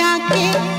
जाके